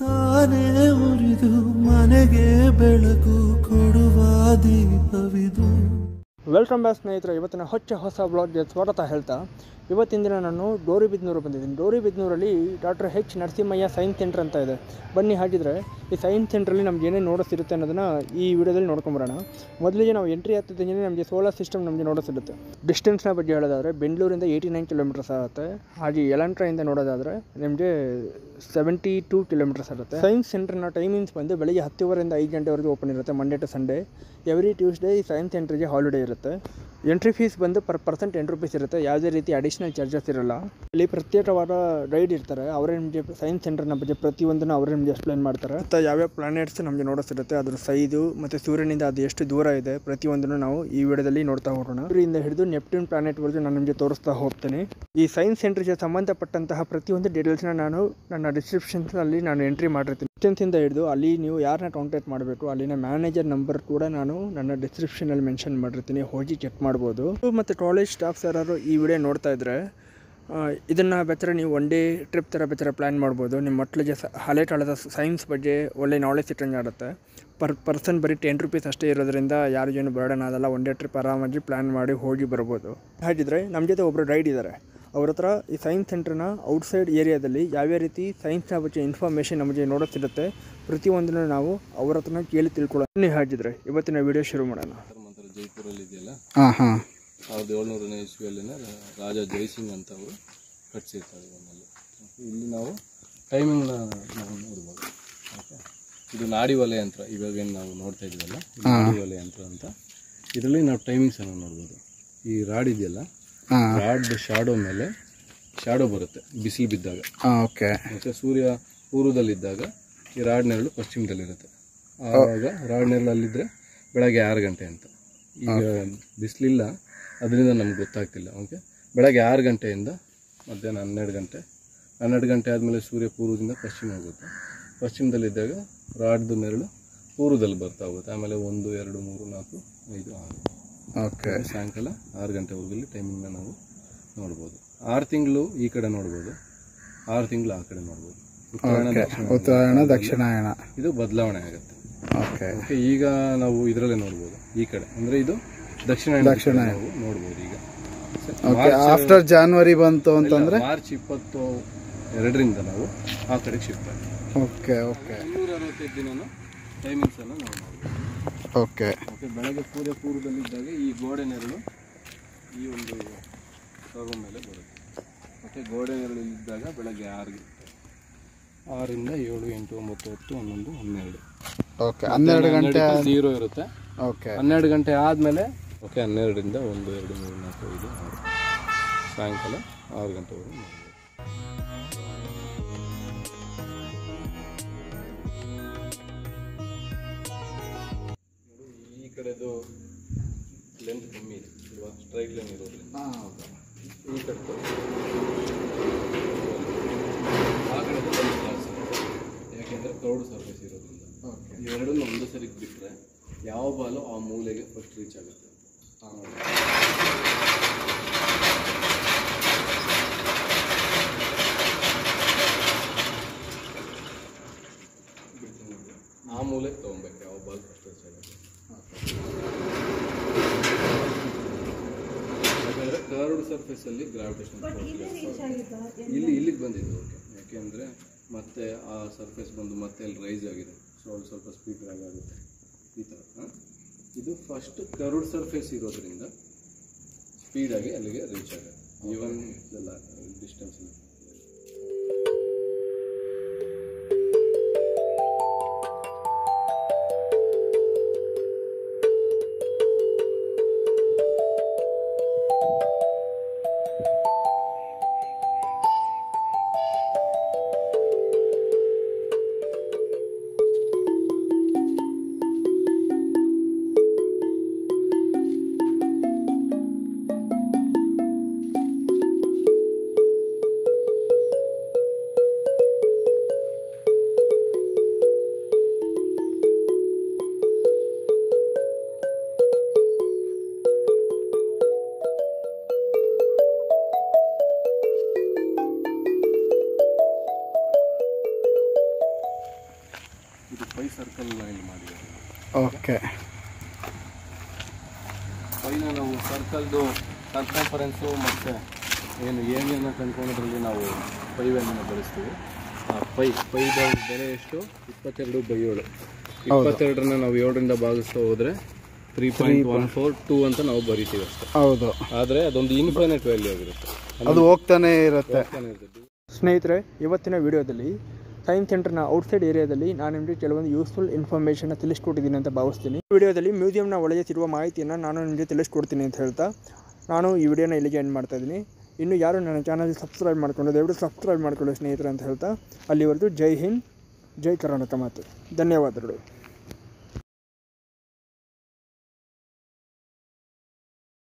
ತಾನೇ ಉರಿದು ಮನೆಗೆ ಬೆಳಕು ಕೊಡುವ ದೀಪವಿದು. ವೆಲ್ಕಮ್ ಬ್ಯಾಕ್ ಸ್ನೇಹಿತರೆ, ಇವತ್ತಿನ ಹೊಚ್ಚ ಹೊಸ ಬ್ಲಾಗ್ಗೆ ಸ್ವಾಗತ ಹೇಳ್ತಾ. ಇವತ್ತಿನ ದಿನ ನಾನು ಡೋರಿಬಿದ್ನೂರು ಬಂದಿದ್ದೀನಿ. ಡೋರಿಬಿದ್ನೂರಲ್ಲಿ doctor H Narasimhaiah science centre ಅಂತ ಇದೆ. ಬನ್ನಿ ಹಾಗಿದ್ರೆ ಈ ಸೈನ್ಸ್ ಸೆಂಟ್ರಲ್ಲಿ ನಮ್ಗೆ ಏನೇನು ನೋಡೋಸಿರುತ್ತೆ ಅನ್ನೋದನ್ನು ಈ ವಿಡಿಯೋದಲ್ಲಿ ನೋಡ್ಕೊಂಬರೋಣ. ಮೊದಲಿಗೆ ನಾವು ಎಂಟ್ರಿ ಆಗ್ತಿದ್ದಂಗೆ ನಮಗೆ ಸೋಲಾರ್ ಸಿಸ್ಟಮ್ ನಮಗೆ ನೋಡೋಸಿರುತ್ತೆ ಡಿಸ್ಟೆನ್ಸ್ನ ಬಗ್ಗೆ ಹೇಳೋದಾದರೆ ಬೆಂಗಳೂರಿಂದ ಏಯ್ಟಿ ನೈನ್ ಕಿಲೋಮೀಟರ್ಸ್ ಆಗುತ್ತೆ. ಹಾಗೆ ಯಲಂಟ್ರಾಯಿಂದ ನೋಡೋದಾದರೆ ನಿಮಗೆ ಸೆವೆಂಟಿ ಟೂ ಕಿಲೋಮೀಟರ್ಸ್ ಆಗುತ್ತೆ. ಸೈನ್ಸ್ ಸೆಂಟರ್ನ ಟೈಮಿಂಗ್ಸ್ ಬಂದು ಬೆಳಗ್ಗೆ ಹತ್ತುವರೆಯಿಂದ ಐದು ಗಂಟೆವರೆಗೂ ಓಪನ್ ಇರುತ್ತೆ Monday to Sunday every Tuesday ಈ ಸೈನ್ಸ್ ಸೆಂಟ್ರಿಗೆ ಹಾಲಿಡೇ ಇರುತ್ತೆ. ಎಂಟ್ರಿ ಫೀಸ್ ಬಂದು ಪರ್ ಪರ್ಸೆಂಟ್ ಟೆನ್ ರುಪೀಸ್ ಇರುತ್ತೆ. ಯಾವುದೇ ರೀತಿ ಅಡಿಷ್ನಲ್ ಚಾರ್ಜಸ್ ಇರಲ್ಲ. ಅಲ್ಲಿ ಪ್ರತ್ಯೇಕವಾದ ರೈಡ್ ಇರ್ತಾರೆ. ಅವರೇ ನಿಮಗೆ ಸೈನ್ಸ್ ಸೆಂಟರ್ನ ಬಗ್ಗೆ ಪ್ರತಿಯೊಂದನ್ನು ಅವರೇ ನಿಮಗೆ ಎಕ್ಸ್ಪ್ಲೈನ್ ಮಾಡ್ತಾರೆ. ಮತ್ತು ಯಾವ್ಯಾವ ಪ್ಲಾನೆಟ್ಸ್ ನಮಗೆ ನೋಡಿಸಿರುತ್ತೆ ಅದ್ರ ಸೈಜು ಮತ್ತು ಸೂರ್ಯನಿಂದ ಅದು ಎಷ್ಟು ದೂರ ಇದೆ, ಪ್ರತಿಯೊಂದನ್ನು ನಾವು ಈ ವಿಡಿಯೋದಲ್ಲಿ ನೋಡ್ತಾ ಹೋಗೋಣ. ಸೂರ್ಯದಿಂದ ಹಿಡಿದು ನೆಪ್ಟ್ಯೂನ್ ಪ್ಲಾನೆಟ್ವರೆಗೂ ನಾನು ನಿಮಗೆ ತೋರಿಸ್ತಾ ಹೋಗ್ತೀನಿ. ಈ ಸೈನ್ಸ್ ಸೆಂಟರ್ಗೆ ಸಂಬಂಧಪಟ್ಟಂತಹ ಪ್ರತಿಯೊಂದು ಡೀಟೇಲ್ಸ್ನ ನಾನು ನನ್ನ ಡಿಸ್ಕ್ರಿಪ್ಷನ್ಸ್ನಲ್ಲಿ ನಾನು ಎಂಟ್ರಿ ಮಾಡಿರ್ತೀನಿ. ಡಿಸ್ಟೆನ್ಸಿಂದ ಹಿಡಿದು ಅಲ್ಲಿ ನೀವು ಯಾರನ್ನ ಕಾಂಟ್ಯಾಕ್ಟ್ ಮಾಡಬೇಕು, ಅಲ್ಲಿನ ಮ್ಯಾನೇಜರ್ ನಂಬರ್ ಕೂಡ ನಾನು ನನ್ನ ಡಿಸ್ಕ್ರಿಪ್ಷನಲ್ಲಿ ಮೆನ್ಷನ್ ಮಾಡಿರ್ತೀನಿ, ಹೋಗಿ ಚೆಕ್ ಮಾಡ್ಬೋದು. ಮತ್ತು ಕಾಲೇಜ್ ಸ್ಟಾಫ್ಸ್ ಅವರು ಈ ವಿಡಿಯೋ ನೋಡ್ತಾ ಇದ್ದರೆ ಇದನ್ನು ಬೇಕಾದ್ರೆ ನೀವು ಒನ್ ಡೇ ಟ್ರಿಪ್ ಥರ ಬೇಕಾದ್ರೆ ಪ್ಲ್ಯಾನ್ ಮಾಡ್ಬೋದು. ನಿಮ್ಮ ಮಕ್ಕಳಿಗೆ ಸ, ಹಳೆ ಕಾಲದ ಸೈನ್ಸ್ ಬಗ್ಗೆ ಒಳ್ಳೆ ನಾಲೆಜ್ ಸಿಕ್ಕಂಗೆ ಆಗುತ್ತೆ. ಪರ್ ಪರ್ಸನ್ ಬರೀ ಟೆನ್ ರುಪೀಸ್ ಅಷ್ಟೇ ಇರೋದ್ರಿಂದ ಯಾರಿಗೇನು ಬರ್ಡನ್ ಆಗಲ್ಲ ಒನ್ ಡೇ ಟ್ರಿಪ್ ಆರಾಮಾಗಿ ಪ್ಲ್ಯಾನ್ ಮಾಡಿ ಹೋಗಿ ಬರ್ಬೋದು. ಹಾಗಿದ್ರೆ ನಮ್ಮ ಜೊತೆ ಒಬ್ಬರು ರೈಡ್ ಇದ್ದಾರೆ ಅವ್ರ ಹತ್ರ ಈ ಸೈನ್ಸ್ ಸೆಂಟ್ರನ್ನ ಔಟ್ಸೈಡ್ ಏರಿಯಾದಲ್ಲಿ ಯಾವ್ಯಾವ ರೀತಿ ಸೈನ್ಸ್ನ ಬಗ್ಗೆ ಇನ್ಫಾರ್ಮೇಷನ್ ನಮಗೆ ನೋಡುತ್ತಿರುತ್ತೆ ಪ್ರತಿಯೊಂದನ್ನು ನಾವು ಅವ್ರ ಹತ್ರನ ಕೇಳಿ ತಿಳ್ಕೊಳ್ಳೋಣ. ಹಾಕಿದ್ರೆ ಇವತ್ತಿನ ವಿಡಿಯೋ ಶುರು ಮಾಡೋಣ. ಮಂತ್ರ ಜೈಪುರಲ್ಲಿ ಇದೆಯಲ್ಲ? ಹಾಂ ಹಾಂ. ಸಾವಿರದ ಏಳ್ನೂರನೇ ಇಸ್ವಿಯಲ್ಲಿನ ರಾಜ ಜೈಸಿಂಗ್ ಅಂತ ಅವರು ಕಟ್ಸಿರ್ತಾರೆ ಇದನ್ನಲ್ಲಿ ಇಲ್ಲಿ ನಾವು ಟೈಮಿಂಗ್ನ ನಾವು ನೋಡ್ಬೋದು. ಓಕೆ? ಇದು ನಾಡಿ ವಲಯ ಯಂತ್ರ ಇವಾಗೇನು ನಾವು ನೋಡ್ತಾ ಇದ್ದೀವಲ್ಲ? ಇದು ನಾಡಿ ವಲಯ ಯಂತ್ರ ಅಂತ. ಇದರಲ್ಲಿ ನಾವು ಟೈಮಿಂಗ್ಸನ್ನು ನೋಡ್ಬೋದು. ಈ ರಾಡ್ ಇದೆಯಲ್ಲ? ರಾಡ್ ಶಾಡೋ ಮೇಲೆ ಶಾಡೋ ಬರುತ್ತೆ ಬಿಸಿಲು ಬಿದ್ದಾಗ. ಓಕೆ ಮತ್ತು ಸೂರ್ಯ ಪೂರ್ವದಲ್ಲಿದ್ದಾಗ ಈ ರಾಡ್ ನೆರಳು ಪಶ್ಚಿಮದಲ್ಲಿರುತ್ತೆ. ಆವಾಗ ರಾಡ್ ನೆರಳು ಅಲ್ಲಿದ್ರೆ ಬೆಳಗ್ಗೆ ಆರು ಗಂಟೆ ಅಂತ. ಈಗ ಬಿಸಿಲಿಲ್ಲ ಅದರಿಂದ ನಮ್ಗೆ ಗೊತ್ತಾಗ್ತಿಲ್ಲ ಓಕೆ ಬೆಳಗ್ಗೆ ಆರು ಗಂಟೆಯಿಂದ ಮಧ್ಯಾಹ್ನ ಹನ್ನೆರಡು ಗಂಟೆ. ಹನ್ನೆರಡು ಗಂಟೆ ಆದಮೇಲೆ ಸೂರ್ಯ ಪೂರ್ವದಿಂದ ಪಶ್ಚಿಮ ಹೋಗುತ್ತೆ. ಪಶ್ಚಿಮದಲ್ಲಿದ್ದಾಗ ರಾಡ್ದು ನೆರಳು ಪೂರ್ವದಲ್ಲಿ ಬರ್ತಾ ಹೋಗುತ್ತೆ. ಆಮೇಲೆ ಒಂದು ಎರಡು ಮೂರು ನಾಲ್ಕು ಐದು ಆರು. ಓಕೆ ಸಾಯಂಕಾಲ ಆರು ಗಂಟೆವರೆಗೂ ಇಲ್ಲಿ ಟೈಮಿಂಗ್ನ ನಾವು ನೋಡ್ಬೋದು. ಆರು ತಿಂಗಳು ಈ ಕಡೆ ನೋಡ್ಬೋದು. ಆರು ತಿಂಗಳು ಆ ಕಡೆ ನೋಡ್ಬೋದು. ಉತ್ತರಾಯಣ ದಕ್ಷಿಣ ಉತ್ತರಾಯಣ ದಕ್ಷಿಣಾಯಣ. ಇದು ಬದಲಾವಣೆ ಆಗುತ್ತೆ. ಓಕೆ ಈಗ ನಾವು ಇದರಲ್ಲೇ ನೋಡ್ಬೋದು ಈ ಕಡೆ. ಅಂದ್ರೆ ಇದು ದಕ್ಷಿಣ ದಕ್ಷಿಣ ನಾವು ನೋಡ್ಬೋದು ಈಗ. ಆಫ್ಟರ್ ಜಾನ್ವರಿ ಬಂತು ಅಂತಂದ್ರೆ? ಮಾರ್ಚ್ ಇಪ್ಪತ್ತು ಎರಡರಿಂದ ನಾವು ಆ ಕಡೆ ಶಿಫ್ಟ್ ಆಗಿ. ಓಕೆ ಓಕೆ ಇನ್ನೂರ ಅರವತ್ತೈದು ದಿನ ಟೈಮಿಂಗ್ಸ್ ಅನ್ನು ನಾವು ನೋಡ್ಬೋದು. ಓಕೆ ಓಕೆ ಬೆಳಗ್ಗೆ ಸೂರ್ಯ ಪೂರ್ವದಲ್ಲಿದ್ದಾಗ ಈ ಗೋಡೆ ನೆರಳು ಈ ಒಂದು ಸರ್ವ ಮೇಲೆ ಬರುತ್ತೆ. ಮತ್ತು ಗೋಡೆ ನೆರಳು ಇದ್ದಾಗ ಬೆಳಗ್ಗೆ ಆರು ಆರಿಂದ ಏಳು ಎಂಟು ಒಂಬತ್ತು ಹತ್ತು ಹನ್ನೊಂದು ಹನ್ನೆರಡು. ಓಕೆ ಹನ್ನೆರಡು ಗಂಟೆ ಝೀರೋ ಇರುತ್ತೆ. ಓಕೆ ಹನ್ನೆರಡು ಗಂಟೆ ಆದಮೇಲೆ ಓಕೆ ಹನ್ನೆರಡರಿಂದ ಒಂದು ಎರಡು ಮೂರು ನಾಲ್ಕು ಐದು ಆರು. ಸಾಯಂಕಾಲ ಆರು ಗಂಟೆವರೆಗೂ ಕಡೆದು ಲೆಂತ್ ಕಮ್ಮಿ ಇದೆ ಅಲ್ವಾ? ಸ್ಟ್ರೈಟ್ ಲೈನ್ ಇರೋದ್ರಿಂದ. ಈ ಕಡೆ ಆ ಕಡೆದು ಯಾಕೆಂದ್ರೆ ಜಾಸ್ತಿ ಯಾಕೆಂದರೆ ಕ್ರೌಡ್ ಸರ್ವಿಸ್ ಇರೋದ್ರಿಂದ. ಇವೆರಡನ್ನು ಒಂದು ಸರಿ ಬಿಟ್ಟರೆ ಯಾವ ಬಾಲು ಆ ಮೂಲೆಗೆ ಫಸ್ಟ್ ರೀಚ್ ಆಗುತ್ತೆ. ಬಿಡ್ತೀನಿ ನೋಡಿ. ಆ ಮೂಲೆಗೆ ತೊಗೊಬೇಕು ಯಾವ ಬಾಲ್ ಫಸ್ಟ್ ರೀಚ್ ಆಗುತ್ತೆ ಯಾಕಂದರೆ ಸರ್ಫೇಸ್ ಸರ್ಫೇಸಲ್ಲಿ ಗ್ರಾವಿಟೇಷನ್ ಇಲ್ಲಿ ಇಲ್ಲಿಗೆ ಬಂದಿದೆ ಓಕೆ ಯಾಕೆಂದ್ರೆ ಮತ್ತೆ ಆ ಸರ್ಫೇಸ್ ಬಂದು ಮತ್ತೆ ಅಲ್ಲಿ ರೈಸ್ ಆಗಿದೆ. ಸೊ ಅಲ್ಲಿ ಸ್ವಲ್ಪ ಸ್ಪೀಡ್ ಡ್ರ್ಯಾಗ್ ಆಗುತ್ತೆ. ಈ ಥರ ಹಾಂ? ಇದು ಫಸ್ಟ್ ಕರ್ವ್ಡ್ ಸರ್ಫೇಸ್ ಇರೋದ್ರಿಂದ ಸ್ಪೀಡಾಗಿ ಅಲ್ಲಿಗೆ ರೀಚ್ ಆಗುತ್ತೆ. ಈವನ್ ಎಲ್ಲ ಡಿಸ್ಟೆನ್ಸ್ ಸರ್ಕಲ್ ಇಲ್ಲಿ ಮಾಡಿದ್ದಾರೆ. ಓಕೆ. ಫೈನ ನಾವು ಸರ್ಕಲ್ದು ಸರ್ಕಂಫರೆನ್ಸು ಮತ್ತು ಏನು ಏನೇನು ಕಂಡ್ಕೊಂಡ್ರಲ್ಲಿ ನಾವು ಪೈ ವ್ಯಾಲ್ಯೂನ ಬಳಸ್ತೀವಿ. ಆ ಪೈ ಪೈದ ಬೆಲೆ ಎಷ್ಟು? ಇಪ್ಪತ್ತೆರಡು ಬೈ ಏಳು. ಇಪ್ಪತ್ತೆರಡರನ್ನ ನಾವು ಏಳರಿಂದ ಭಾಗಿಸ್ತಾ ಹೋದರೆ three point one four two ಅಂತ ನಾವು ಬರಿತೀವಿ ಅಷ್ಟೇ. ಹೌದು. ಆದರೆ ಅದೊಂದು ಇನ್ಫೈನೈಟ್ ವ್ಯಾಲ್ಯೂ ಆಗಿರುತ್ತೆ. ಅದು ಹೋಗ್ತಾನೆ ಇರುತ್ತೆ. ಸ್ನೇಹಿತರೆ ಇವತ್ತಿನ ವಿಡಿಯೋದಲ್ಲಿ ಸೈನ್ಸ್ ಸೆಂಟರ್ನ ಔಟ್ಸೈಡ್ ಏರಿಯಾದಲ್ಲಿ ನಾನು ನಿಮಗೆ ಕೆಲವೊಂದು ಯೂಸ್ಫುಲ್ ಇನ್ಫಾರ್ಮೇಷನ್ನ ತಿಳಿಸ್ಕೊಟ್ಟಿದ್ದೀನಿ ಅಂತ ಭಾವಿಸ್ತೀನಿ. ಈ ವಿಡಿಯೋದಲ್ಲಿ ಮ್ಯೂಸಿಯಂನ ಒಳಗೆ ಸಿರುವ ಮಾಹಿತಿಯನ್ನು ನಾನು ನಿಮಗೆ ತಿಳಿಸ್ಕೊಡ್ತೀನಿ ಅಂತ ಹೇಳ್ತಾ ನಾನು ಈ ವಿಡಿಯೋನ ಇಲ್ಲಿಗೆ ಎಂಡ್ ಮಾಡ್ತಾ ಇದ್ದೀನಿ. ಇನ್ನು ಯಾರು ನನ್ನ ಚಾನಲ್ ಸಬ್ಸ್ಕ್ರೈಬ್ ಮಾಡ್ಕೊಂಡು ದಯವಿಟ್ಟು ಸಬ್ಸ್ಕ್ರೈಬ್ ಮಾಡ್ಕೊಳ್ಳಿ ಸ್ನೇಹಿತರೆ ಅಂತ ಹೇಳ್ತಾ ಅಲ್ಲಿವರೆಗೂ ಜೈ ಹಿಂದ್, ಜೈ ಕರ್ನಾಟಕ ಮಾತು. ಧನ್ಯವಾದಗಳು.